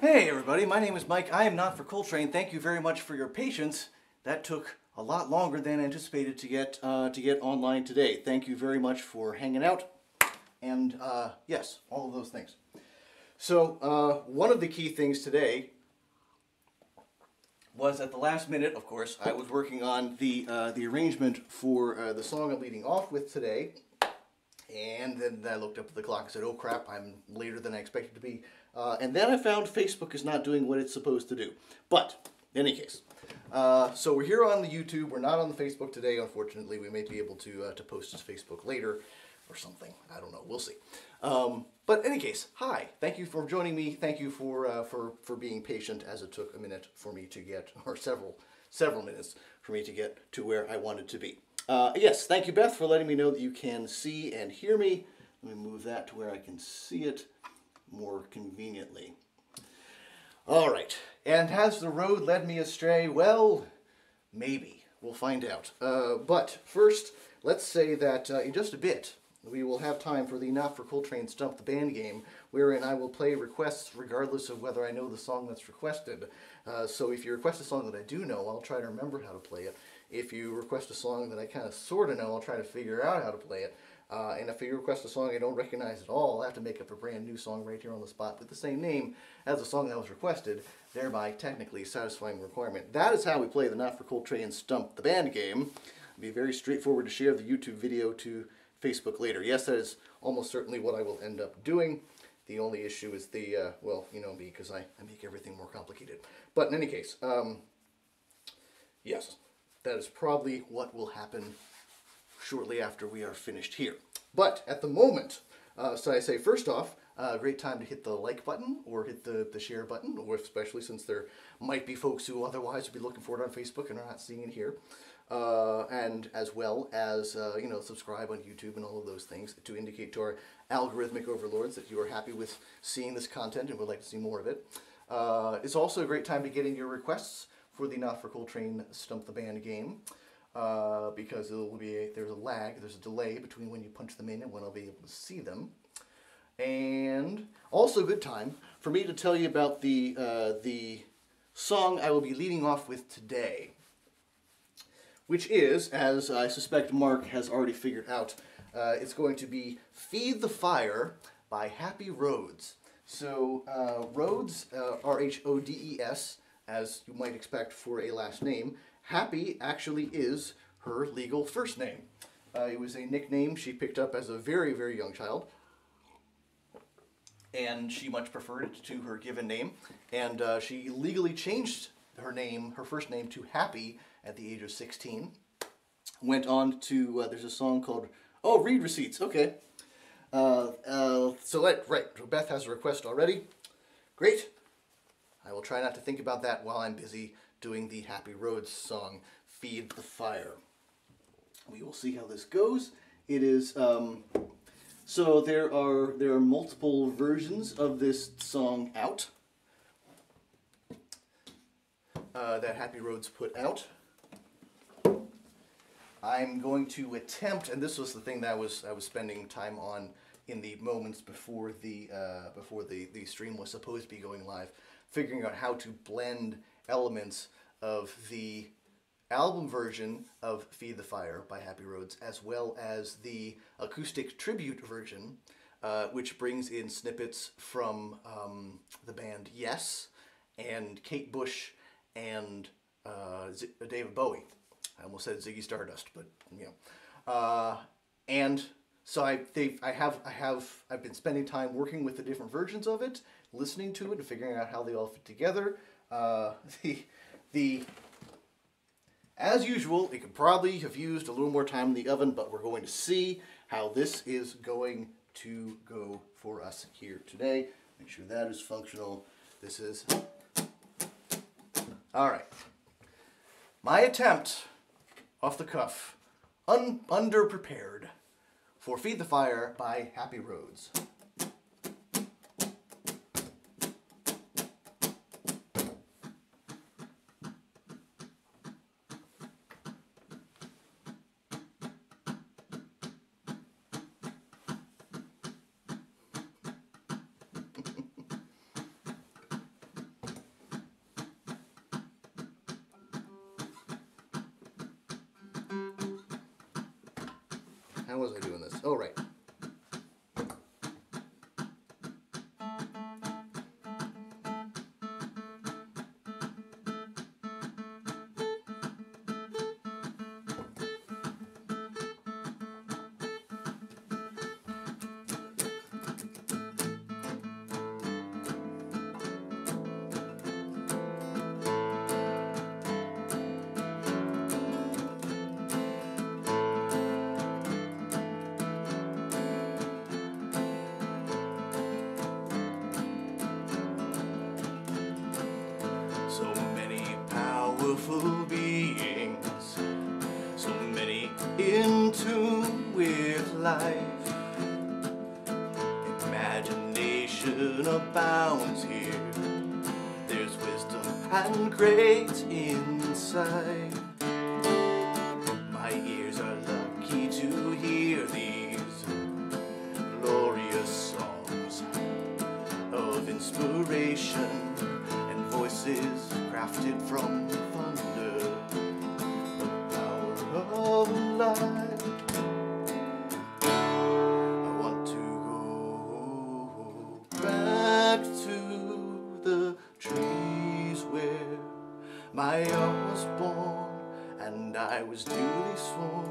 Hey everybody, my name is Mike. I am not for Coltrane. Thank you very much for your patience. That took a lot longer than anticipated to get uh, to get online today. Thank you very much for hanging out, and uh, yes, all of those things. So uh, one of the key things today was at the last minute. Of course, I was working on the uh, the arrangement for uh, the song I'm leading off with today, and then I looked up at the clock and said, "Oh crap, I'm later than I expected to be." Uh, and then I found Facebook is not doing what it's supposed to do. But, in any case, uh, so we're here on the YouTube. We're not on the Facebook today, unfortunately. We may be able to, uh, to post to Facebook later or something. I don't know. We'll see. Um, but in any case, hi. Thank you for joining me. Thank you for, uh, for, for being patient as it took a minute for me to get, or several, several minutes for me to get to where I wanted to be. Uh, yes, thank you, Beth, for letting me know that you can see and hear me. Let me move that to where I can see it more conveniently. All right, and has the road led me astray? Well, maybe. We'll find out. Uh, but first, let's say that uh, in just a bit, we will have time for the Not for Coltrane Stump the Band game, wherein I will play requests regardless of whether I know the song that's requested. Uh, so if you request a song that I do know, I'll try to remember how to play it. If you request a song that I kind of sort of know, I'll try to figure out how to play it. Uh, and if you request a song I don't recognize at all, I'll have to make up a brand new song right here on the spot with the same name as the song that was requested, thereby technically satisfying the requirement. That is how we play the Not for Coltrane Stump the Band game. It'll be very straightforward to share the YouTube video to Facebook later. Yes, that is almost certainly what I will end up doing. The only issue is the, uh, well, you know me, because I, I make everything more complicated. But in any case, um, yes, that is probably what will happen shortly after we are finished here. But at the moment, uh, so I say first off, uh, great time to hit the like button or hit the, the share button, or especially since there might be folks who otherwise would be looking for it on Facebook and are not seeing it here. Uh, and as well as, uh, you know, subscribe on YouTube and all of those things to indicate to our algorithmic overlords that you are happy with seeing this content and would like to see more of it. Uh, it's also a great time to get in your requests for the Not for Coltrane Stump the Band game uh, because it will be a, there's a lag, there's a delay between when you punch them in and when I'll be able to see them. And also good time for me to tell you about the, uh, the song I will be leading off with today, which is, as I suspect Mark has already figured out, uh, it's going to be Feed the Fire by Happy Rhodes. So uh, Rhodes, uh, R-H-O-D-E-S, as you might expect for a last name, Happy actually is her legal first name. Uh, it was a nickname she picked up as a very, very young child. And she much preferred it to her given name. And uh, she legally changed her name, her first name, to Happy at the age of 16. Went on to, uh, there's a song called, oh, Read Receipts, okay. Uh, uh, so let, right, Beth has a request already. Great. I will try not to think about that while I'm busy doing the Happy Rhodes song, Feed the Fire. We will see how this goes. It is, um, so there are, there are multiple versions of this song out uh, that Happy Rhodes put out. I'm going to attempt, and this was the thing that I was, I was spending time on in the moments before the, uh, before the, the stream was supposed to be going live, figuring out how to blend elements of the album version of Feed the Fire by Happy Rhodes, as well as the acoustic tribute version, uh, which brings in snippets from um, the band Yes and Kate Bush and uh, Z David Bowie. I almost said Ziggy Stardust, but you know. Uh, and so I, I have, I have, I've been spending time working with the different versions of it, listening to it, and figuring out how they all fit together. Uh, the the, as usual, it could probably have used a little more time in the oven, but we're going to see how this is going to go for us here today. Make sure that is functional. This is, all right. My attempt, off the cuff, un underprepared, for Feed the Fire by Happy Rhodes. beautiful beings, so many in tune with life. Imagination abounds here, there's wisdom and great insight. was duly sworn.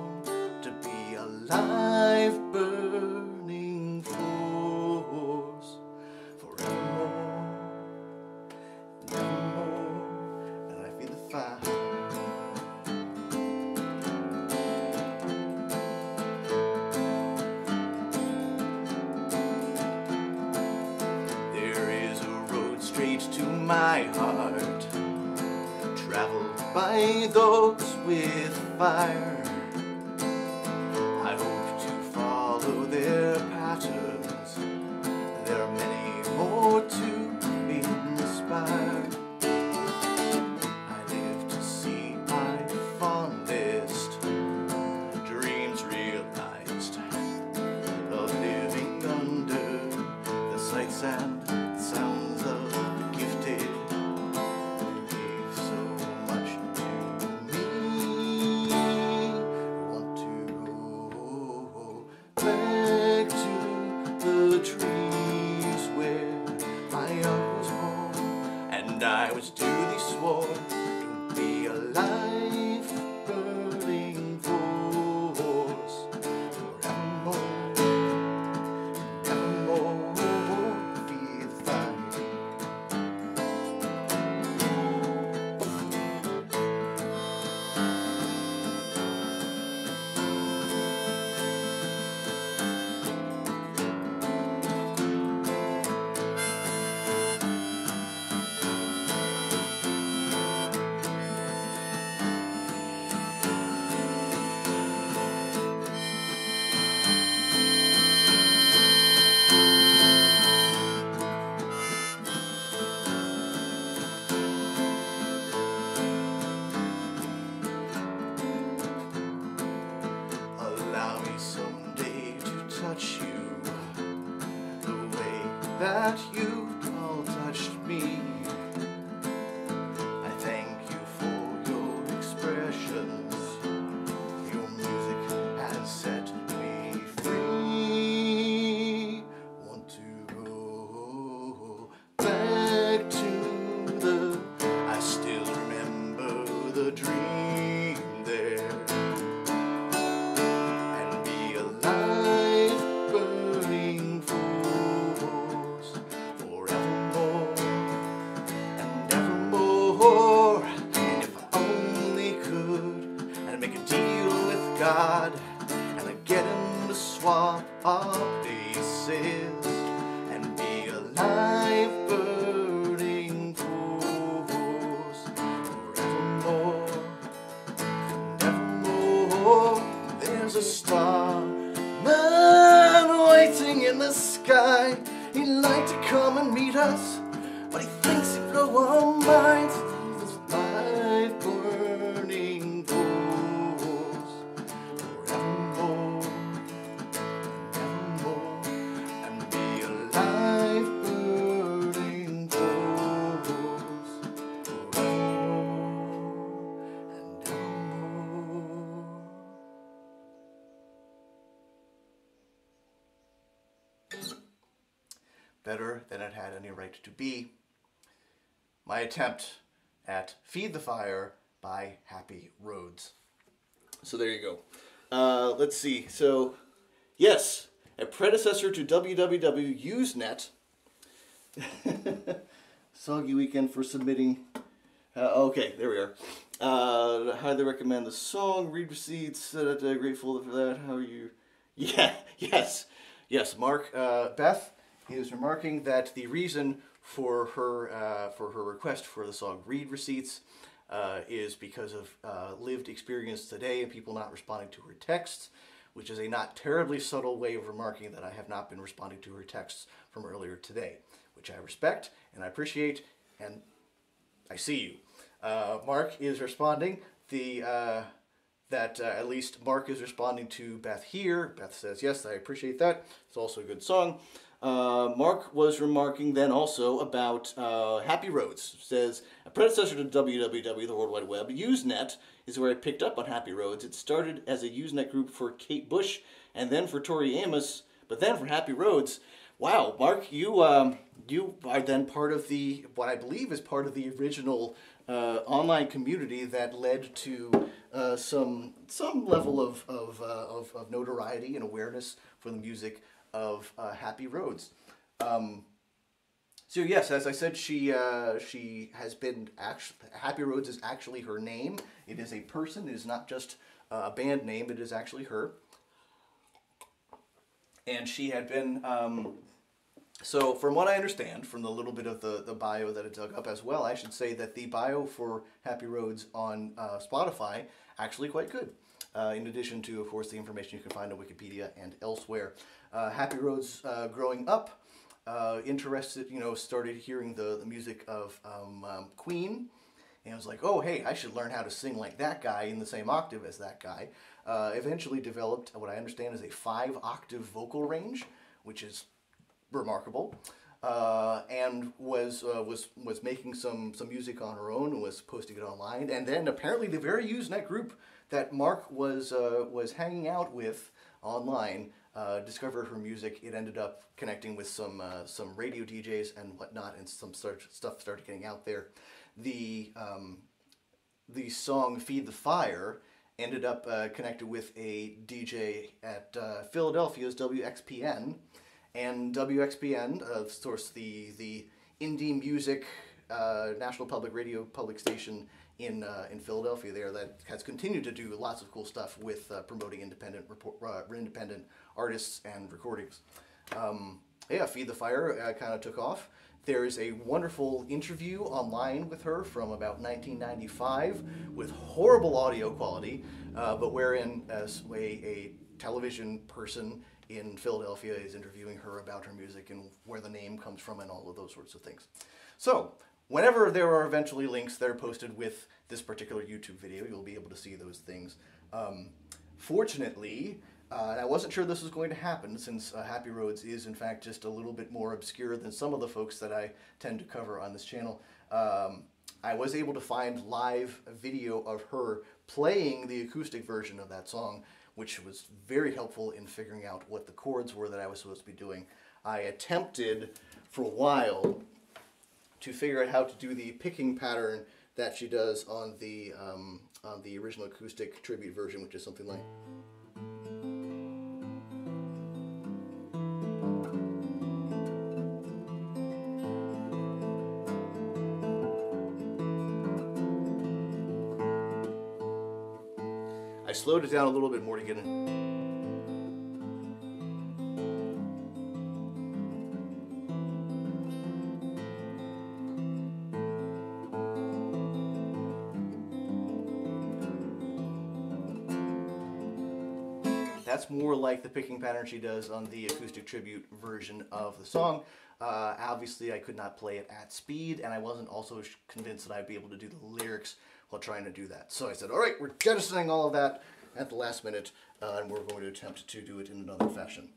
Better than it had any right to be. My attempt at Feed the Fire by Happy Rhodes. So there you go. Uh, let's see. So, yes, a predecessor to www Usenet. Soggy weekend for submitting. Uh, okay, there we are. Uh, highly recommend the song. Read receipts. Grateful for that. How are you? Yeah. Yes. Yes. Mark. Uh, Beth is remarking that the reason for her uh, for her request for the song "Read Receipts" uh, is because of uh, lived experience today and people not responding to her texts, which is a not terribly subtle way of remarking that I have not been responding to her texts from earlier today, which I respect and I appreciate, and I see you. Uh, Mark is responding. The uh, that uh, at least Mark is responding to Beth here. Beth says, Yes, I appreciate that. It's also a good song. Uh, Mark was remarking then also about uh, Happy Rhodes. Says, a predecessor to www, the World Wide Web, Usenet is where I picked up on Happy Rhodes. It started as a Usenet group for Kate Bush and then for Tori Amos, but then for Happy Rhodes. Wow, Mark, you um, you are then part of the what I believe is part of the original uh, online community that led to uh, some some level of of, uh, of, of notoriety and awareness for the music of uh, Happy Rhodes. Um, so yes, as I said, she uh, she has been actually Happy Rhodes is actually her name. It is a person. It is not just a band name. It is actually her. And she had been um, so from what I understand, from the little bit of the, the bio that I dug up as well, I should say that the bio for Happy Rhodes on uh, Spotify actually quite good. Uh, in addition to, of course, the information you can find on Wikipedia and elsewhere. Uh, Happy Rhodes uh, growing up, uh, interested, you know, started hearing the, the music of um, um, Queen, and was like, oh, hey, I should learn how to sing like that guy in the same octave as that guy. Uh, eventually developed what I understand is a five octave vocal range, which is remarkable. Uh, and was uh, was was making some some music on her own and was posting it online. And then apparently the very Usenet group that Mark was was hanging out with online uh, discovered her music. It ended up connecting with some uh, some radio DJs and whatnot, and some start, stuff started getting out there. The um, the song "Feed the Fire." Ended up uh, connected with a DJ at Philadelphia's WXPN, and WXPN, of course, the the indie music uh, national public radio public station in uh, in Philadelphia there that has continued to do lots of cool stuff with uh, promoting independent report, uh, independent artists and recordings. Um, yeah, Feed the Fire uh, kind of took off. There is a wonderful interview online with her from about 1995 with horrible audio quality, uh, but wherein as a, a television person in Philadelphia is interviewing her about her music and where the name comes from and all of those sorts of things. So, whenever there are eventually links that are posted with this particular YouTube video, you'll be able to see those things. Um, fortunately, uh, I wasn't sure this was going to happen since uh, Happy Rhodes is in fact just a little bit more obscure than some of the folks that I tend to cover on this channel. Um, I was able to find live video of her playing the acoustic version of that song which was very helpful in figuring out what the chords were that I was supposed to be doing. I attempted for a while to figure out how to do the picking pattern that she does on the um, on the original acoustic tribute version, which is something like. I slowed it down a little bit more to get in. Like the picking pattern she does on the acoustic tribute version of the song. Uh, obviously, I could not play it at speed, and I wasn't also convinced that I'd be able to do the lyrics while trying to do that. So I said, all right, we're jettisoning all of that at the last minute, uh, and we're going to attempt to do it in another fashion.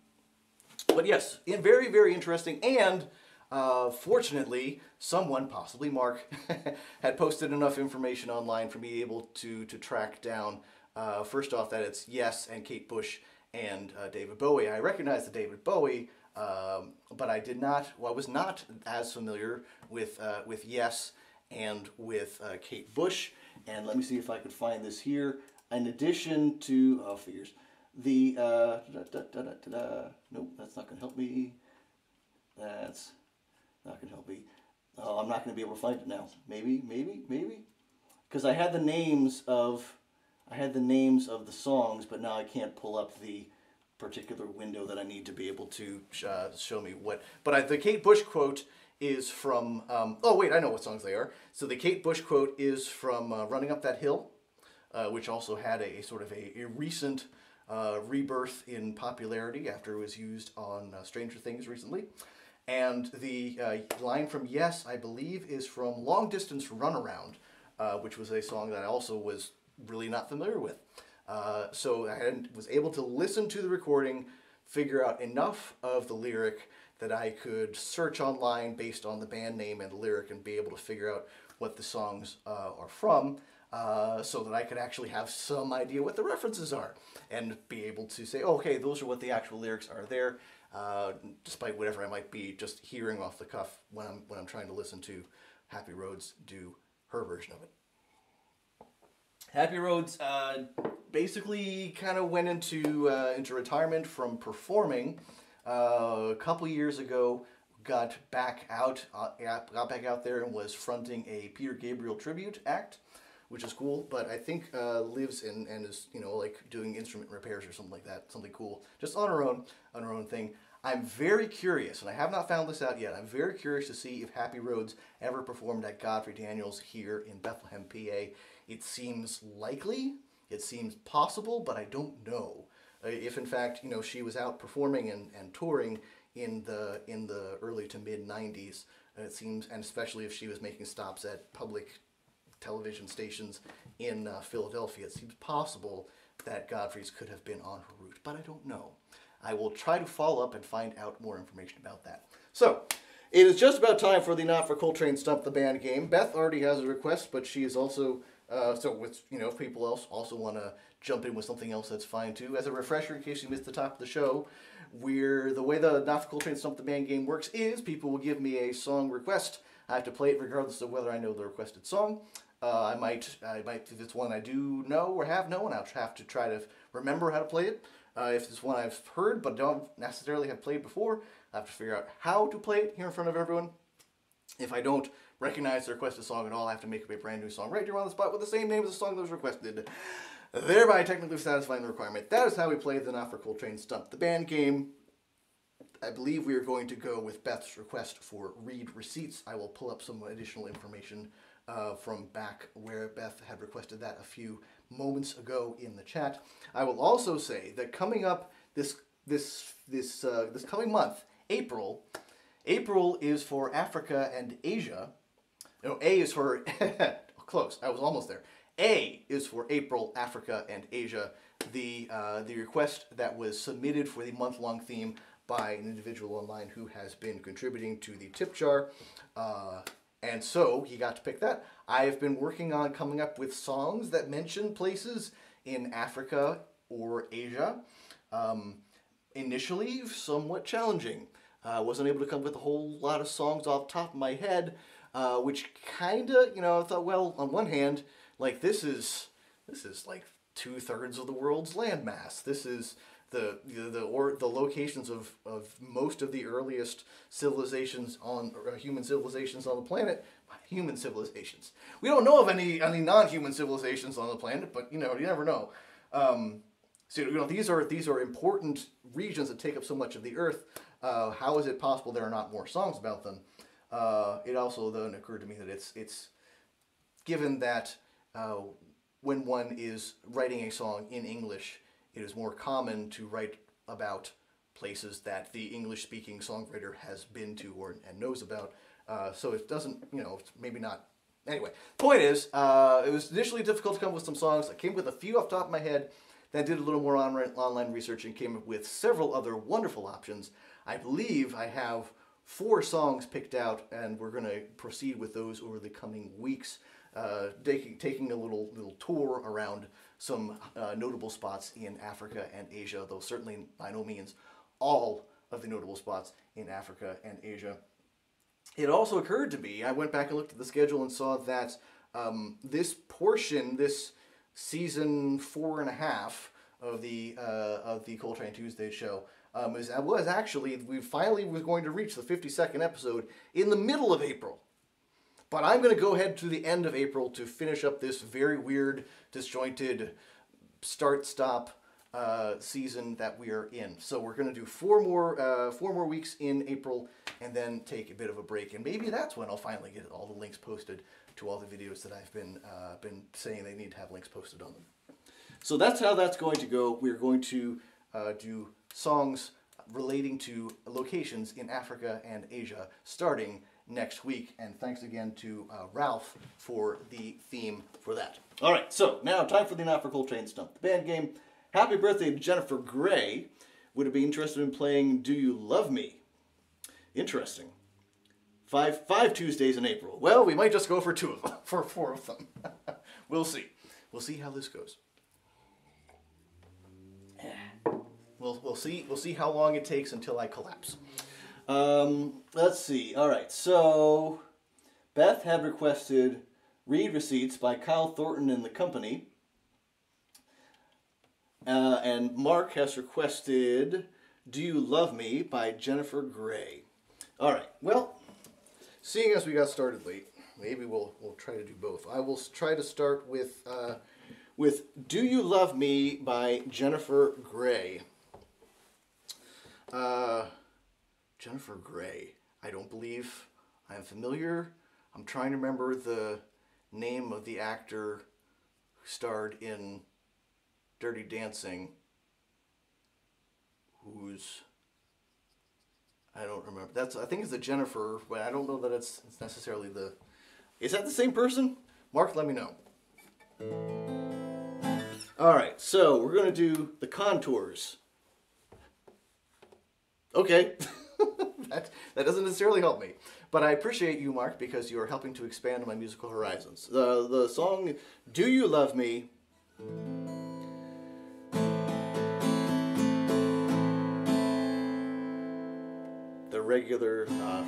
But yes, very, very interesting, and uh, fortunately, someone, possibly Mark, had posted enough information online for me able to, to track down, uh, first off, that it's Yes and Kate Bush and uh, David Bowie. I recognize the David Bowie Um, but I did not. Well, I was not as familiar with uh, with Yes and with uh, Kate Bush. And let me see if I could find this here. In addition to oh figures, the uh, da, da, da, nope, that's not gonna help me. That's not gonna help me. Oh, I'm not gonna be able to find it now. Maybe, maybe, maybe, because I had the names of I had the names of the songs, but now I can't pull up the particular window that I need to be able to uh, show me what. But I, the Kate Bush quote is from. Um, oh wait, I know what songs they are. So the Kate Bush quote is from uh, "Running Up That Hill," uh, which also had a, a sort of a, a recent uh, rebirth in popularity after it was used on uh, Stranger Things recently. And the uh, line from Yes, I believe, is from "Long Distance Runaround," which was a song that also was really not familiar with. Uh, so I was able to listen to the recording, figure out enough of the lyric that I could search online based on the band name and the lyric and be able to figure out what the songs uh, are from uh, so that I could actually have some idea what the references are and be able to say, oh, okay, those are what the actual lyrics are there, uh, despite whatever I might be just hearing off the cuff when I'm, when I'm trying to listen to Happy Rhodes do her version of it. Happy Rhodes uh, basically kind of went into uh, into retirement from performing uh, a couple years ago. Got back out, uh, got back out there, and was fronting a Peter Gabriel tribute act, which is cool. But I think uh, lives in and is you know like doing instrument repairs or something like that, something cool, just on her own, on her own thing. I'm very curious, and I have not found this out yet. I'm very curious to see if Happy Rhodes ever performed at Godfrey Daniels here in Bethlehem, PA. It seems likely, it seems possible, but I don't know. Uh, if in fact, you know, she was out performing and, and touring in the in the early to mid 90s, it seems, and especially if she was making stops at public television stations in uh, Philadelphia, it seems possible that Godfrey's could have been on her route, but I don't know. I will try to follow up and find out more information about that. So, it is just about time for the Not for Coltrane Stump the Band game. Beth already has a request, but she is also uh, so with you know, if people else also want to jump in with something else, that's fine too. As a refresher, in case you missed the top of the show, we're the way the for Coltrane Stump the Band game works is people will give me a song request. I have to play it regardless of whether I know the requested song. Uh, I might, I might, if it's one I do know or have known, I'll have to try to remember how to play it. Uh, if it's one I've heard but don't necessarily have played before, I have to figure out how to play it here in front of everyone. If I don't recognize the requested song at all, I have to make up a brand new song right here on the spot with the same name as the song that was requested, thereby technically satisfying the requirement. That is how we play the Not for Stump the Band game. I believe we are going to go with Beth's request for read receipts. I will pull up some additional information uh, from back where Beth had requested that a few moments ago in the chat. I will also say that coming up this this this uh, this coming month, April, April is for Africa and Asia, no, A is for, close, I was almost there. A is for April, Africa, and Asia. The, uh, the request that was submitted for the month-long theme by an individual online who has been contributing to the tip jar. Uh, and so he got to pick that. I have been working on coming up with songs that mention places in Africa or Asia. Um, initially, somewhat challenging. I uh, wasn't able to come up with a whole lot of songs off top of my head, uh, which kind of, you know, I thought, well, on one hand, like this is this is like two thirds of the world's landmass. This is the the or, the locations of, of most of the earliest civilizations on uh, human civilizations on the planet. Human civilizations. We don't know of any any non-human civilizations on the planet, but you know you never know. Um, so you know these are these are important regions that take up so much of the earth. Uh, how is it possible there are not more songs about them? Uh, it also then occurred to me that it's it's given that uh, when one is writing a song in English, it is more common to write about places that the English-speaking songwriter has been to or and knows about. Uh, so it doesn't, you know, maybe not. Anyway, point is, uh, it was initially difficult to come up with some songs. I came with a few off top of my head. Then did a little more on online research and came up with several other wonderful options. I believe I have four songs picked out, and we're going to proceed with those over the coming weeks, uh, taking, taking a little, little tour around some uh, notable spots in Africa and Asia, though certainly by no means all of the notable spots in Africa and Asia. It also occurred to me, I went back and looked at the schedule and saw that um, this portion, this season four and a half of the uh, of the Coltrane Tuesday show, um, was actually we finally were going to reach the 52nd episode in the middle of April. But I'm going to go ahead to the end of April to finish up this very weird, disjointed, start-stop uh, season that we are in. So we're going to do four more uh, four more weeks in April, and then take a bit of a break. And maybe that's when I'll finally get all the links posted to all the videos that I've been uh, been saying they need to have links posted on them. So that's how that's going to go. We're going to uh, do songs relating to locations in Africa and Asia starting next week. And thanks again to uh, Ralph for the theme for that. All right, so now time for the Not for Coltrane Stump the Band game. Happy birthday to Jennifer Grey. Would it be interested in playing Do You Love Me? Interesting. Five, five Tuesdays in April. Well, we might just go for two of them, for four of them. we'll see. We'll see how this goes. We'll, we'll see we'll see how long it takes until I collapse. Um, let's see. All right. So Beth had requested read receipts by Kyle Thornton and the Company. Uh, and Mark has requested Do You Love Me by Jennifer Grey. All right. Well, seeing as we got started late, maybe we'll we'll try to do both. I will try to start with uh, with Do You Love Me by Jennifer Grey. Uh, Jennifer Grey. I don't believe I'm familiar. I'm trying to remember the name of the actor who starred in Dirty Dancing, who's I don't remember. That's I think it's a Jennifer, but I don't know that it's, it's necessarily the. Is that the same person? Mark, let me know. All right, so we're gonna do the contours. Okay, that that doesn't necessarily help me, but I appreciate you, Mark, because you are helping to expand my musical horizons. The the song "Do You Love Me." The regular uh,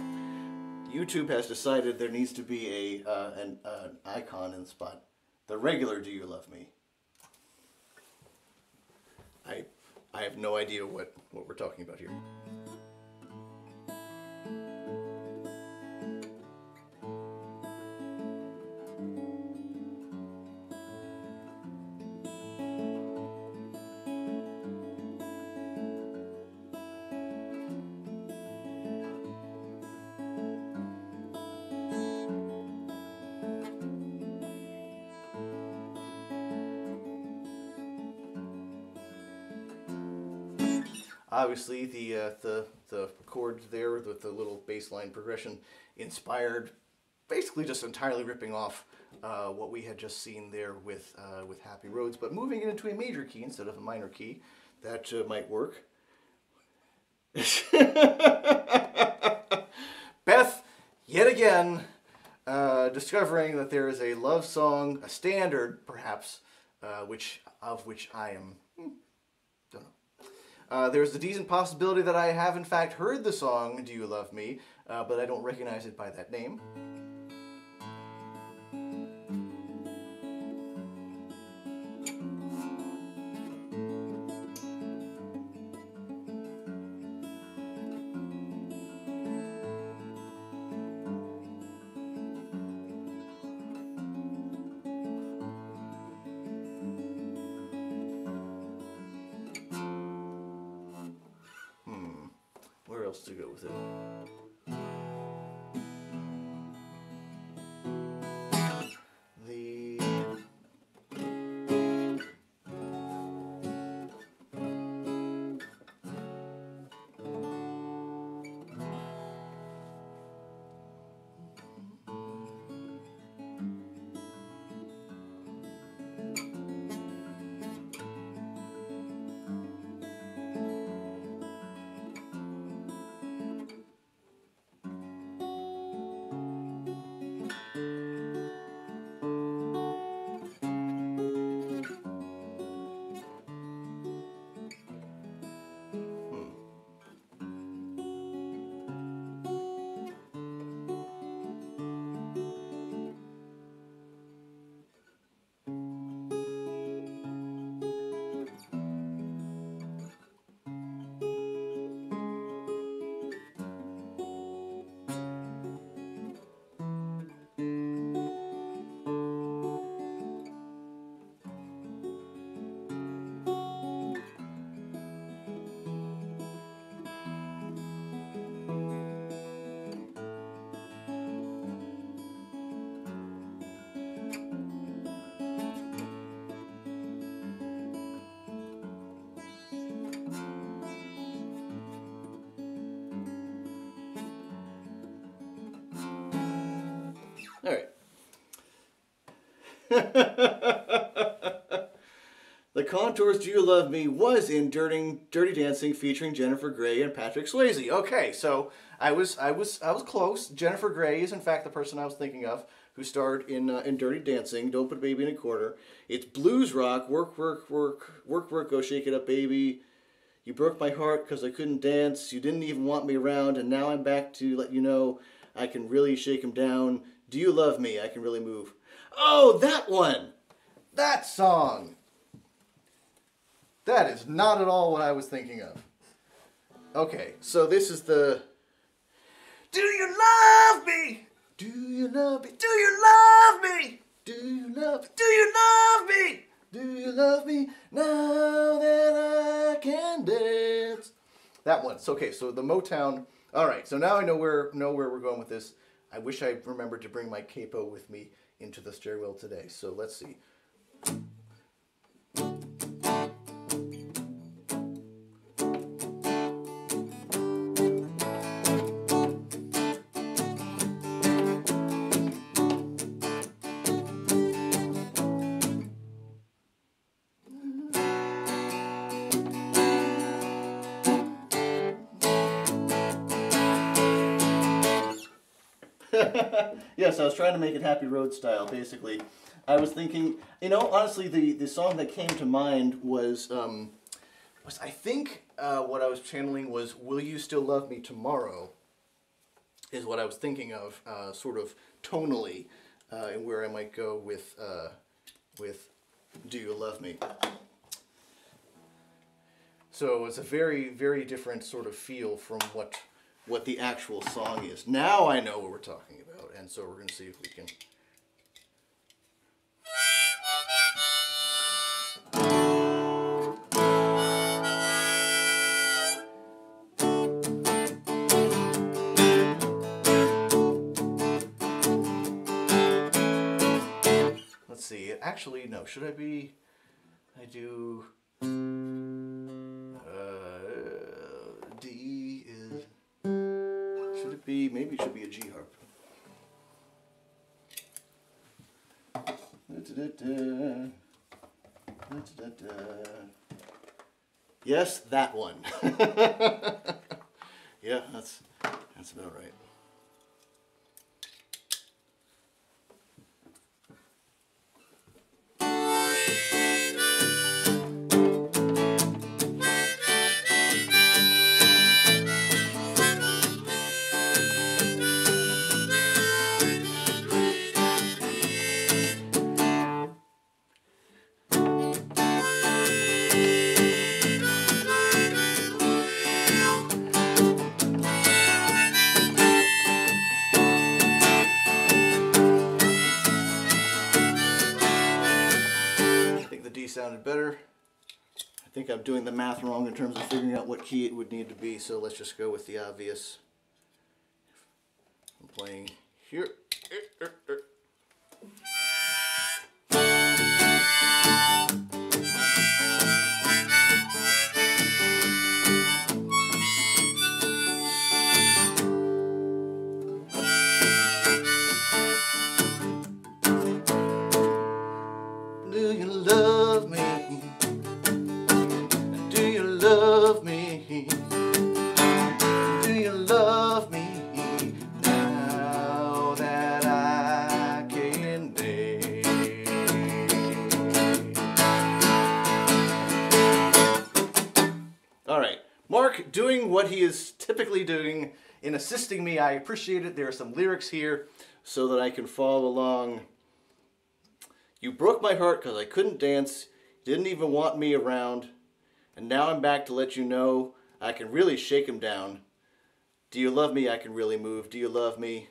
YouTube has decided there needs to be a uh, an, uh, an icon in the spot. The regular "Do You Love Me." I I have no idea what what we're talking about here. Obviously the uh, the the chords there with the little bass line progression inspired basically just entirely ripping off uh, what we had just seen there with uh, with Happy Rhodes but moving it into a major key instead of a minor key that uh, might work. Beth yet again uh, discovering that there is a love song a standard perhaps uh, which of which I am uh, there's a decent possibility that I have in fact heard the song Do You Love Me, uh, but I don't recognize it by that name. Else to go with it. The Contours Do You Love Me was in Dirty, Dirty Dancing featuring Jennifer Grey and Patrick Swayze. Okay, so I was I was I was close. Jennifer Grey is in fact the person I was thinking of who starred in uh, in Dirty Dancing. Don't put a baby in a corner. It's blues rock. Work work work work work. Go shake it up, baby. You broke my heart because I couldn't dance. You didn't even want me around, and now I'm back to let you know I can really shake him down. Do you love me? I can really move. Oh, that one. That song. That is not at all what I was thinking of. Okay, so this is the. Do you love me? Do you love me? Do you love me? Do you love? Do you love me? Do you love me now that I can dance? That one. So okay, so the Motown. All right, so now I know where know where we're going with this. I wish I remembered to bring my capo with me into the stairwell today. So let's see. yes, I was trying to make it Happy Road style, basically. I was thinking, you know, honestly, the, the song that came to mind was, um, was I think uh, what I was channeling was Will You Still Love Me Tomorrow? Is what I was thinking of, uh, sort of tonally, uh, and where I might go with, uh, with Do You Love Me? So it's a very, very different sort of feel from what what the actual song is. Now I know what we're talking about, and so we're going to see if we can. Let's see. Actually, no. Should I be? I do. Uh, D is. Should it be? Maybe it should be a G harp. Yes, that one. yeah, that's that's about right. I doing the math wrong in terms of figuring out what key it would need to be, so let's just go with the obvious. I'm playing here. Doing what he is typically doing in assisting me. I appreciate it. There are some lyrics here so that I can follow along. You broke my heart because I couldn't dance, didn't even want me around, and now I'm back to let you know I can really shake him down. Do you love me? I can really move. Do you love me?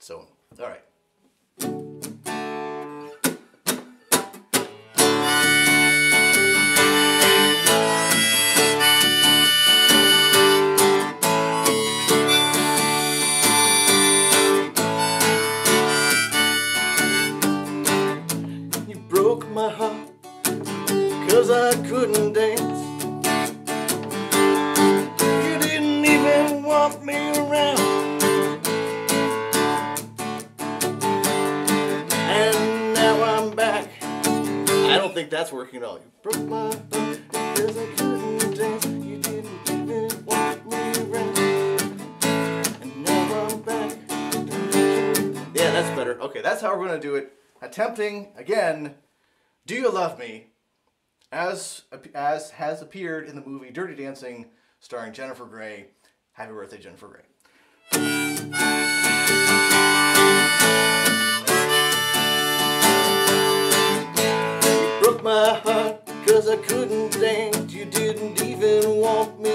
So, all right. attempting, again, Do You Love Me? As, as has appeared in the movie Dirty Dancing, starring Jennifer Grey. Happy birthday, Jennifer Grey. You broke my heart, cause I couldn't dance. You didn't even want me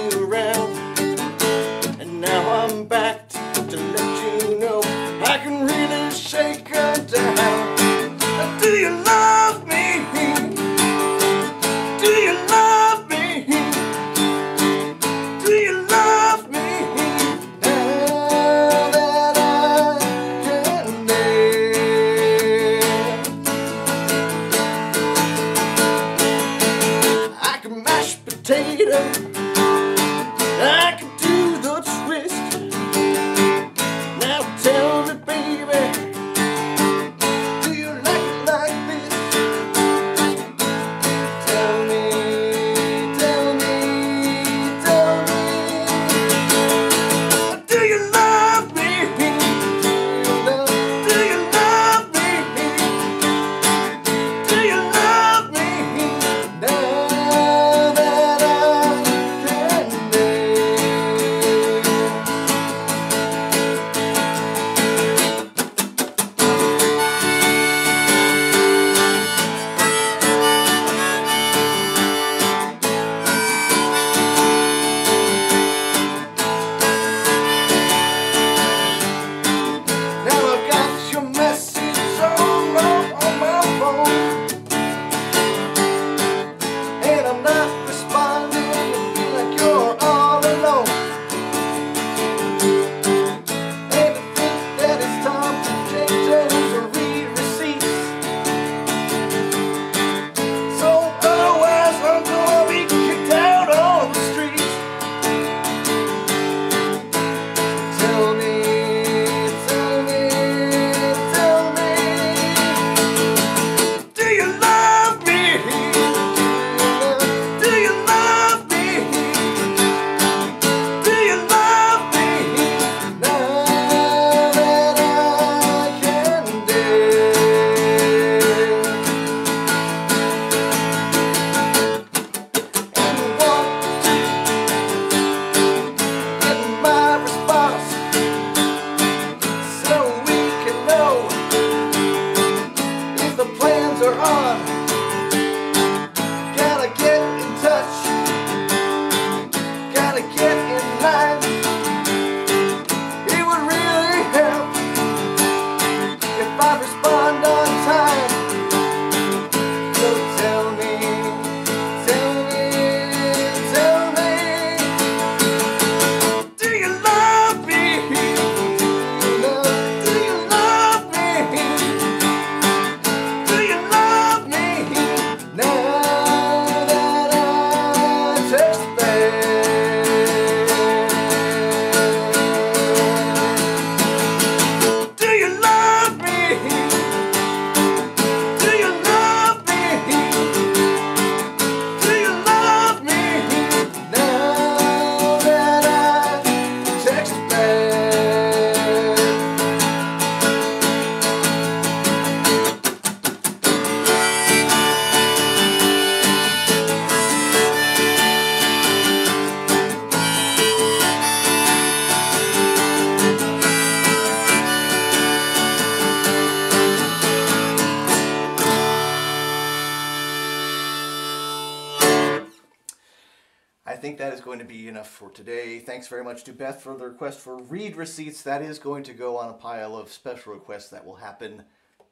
Thanks very much to Beth for the request for read receipts. That is going to go on a pile of special requests that will happen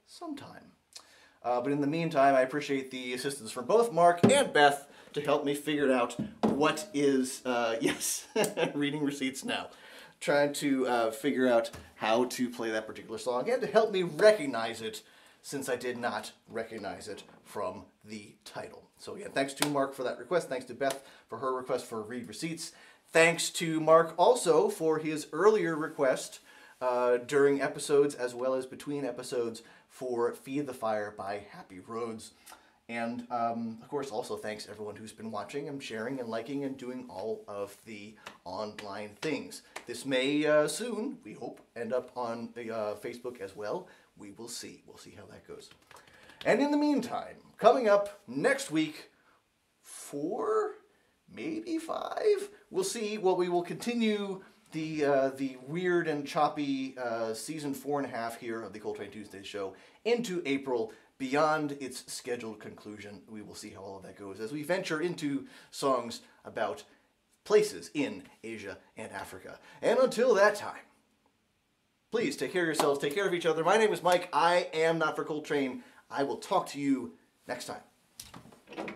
sometime. Uh, but in the meantime, I appreciate the assistance from both Mark and Beth to help me figure out what is, uh, yes, reading receipts now. Trying to uh, figure out how to play that particular song and to help me recognize it since I did not recognize it from the title. So again, thanks to Mark for that request. Thanks to Beth for her request for read receipts. Thanks to Mark also for his earlier request uh, during episodes as well as between episodes for Feed the Fire by Happy Rhodes. And um, of course, also thanks everyone who's been watching and sharing and liking and doing all of the online things. This may uh, soon, we hope, end up on uh, Facebook as well. We will see. We'll see how that goes. And in the meantime, coming up next week, four, maybe five We'll see. Well, we will continue the uh, the weird and choppy uh, season four and a half here of the Coltrane Tuesday show into April. Beyond its scheduled conclusion, we will see how all of that goes as we venture into songs about places in Asia and Africa. And until that time, please take care of yourselves, take care of each other. My name is Mike. I am not for Coltrane. I will talk to you next time.